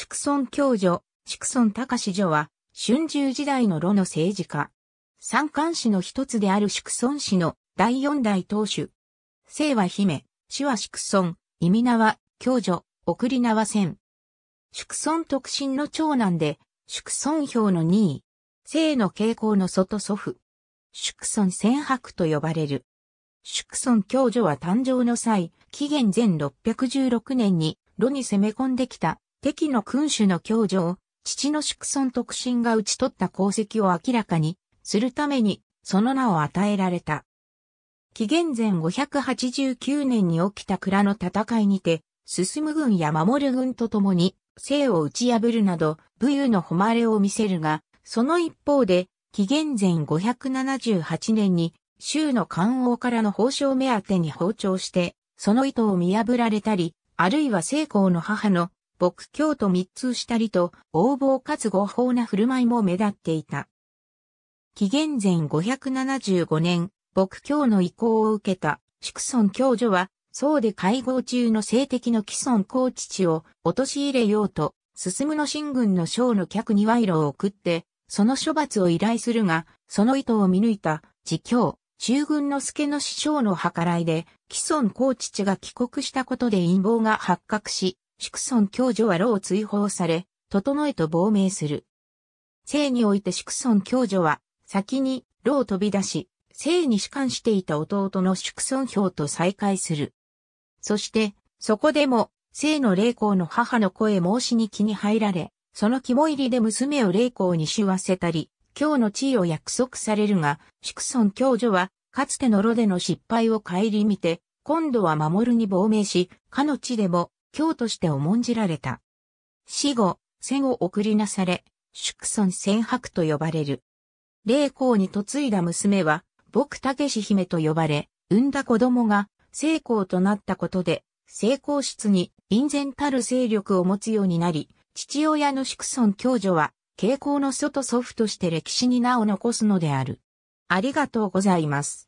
祝孫教女、祝孫隆女は、春秋時代の呂の政治家。三冠氏の一つである祝孫氏の第四代当主。姓は姫、死は祝孫、意味名は、教女、送り名は千。祝孫特進の長男で、祝孫表の二位。姓の傾向の外祖父。祝孫千白と呼ばれる。祝孫教女は誕生の際、紀元前616年に、呂に攻め込んできた敵の君主の教女を、父の祝孫特進が討ち取った功績を明らかにするために、その名を与えられた。紀元前589年に起きた蔵の戦いにて、進む軍や守る軍と共に、生を打ち破るなど、武勇の誉れを見せるが、その一方で、紀元前578年に、州の官王からの報奨目当てに包丁して、その意図を見破られたり、あるいは成功の母の牧教と密通したりと、横暴かつ合法な振る舞いも目立っていた。紀元前575年、牧教の意向を受けた、祝孫教女は、宋で会合中の性的の既孫公父を陥れようと、進むの新軍の将の客に賄賂を送って、その処罰を依頼するが、その意図を見抜いた、自教、中軍の助の師匠の計らいで、既孫公父が帰国したことで陰謀が発覚し、祝孫教女は老を追放され、整えと亡命する。生において祝孫教女は、先に老を飛び出し、生に仕官していた弟の祝孫表と再会する。そして、そこでも、生の霊光の母の声申しに気に入られ、その肝入りで娘を霊光に死わせたり、今日の地位を約束されるが、祝孫教女は、かつての炉での失敗を顧みて、今度は守るに亡命し、かの地でも教として重んじられた。死後、戦を送りなされ、祝孫戦白と呼ばれる。霊光に嫁いだ娘は、僕武士姫と呼ばれ、産んだ子供が成功となったことで、成功室に隠然たる勢力を持つようになり、父親の祝孫教女は、傾向の祖と祖父として歴史に名を残すのである。ありがとうございます。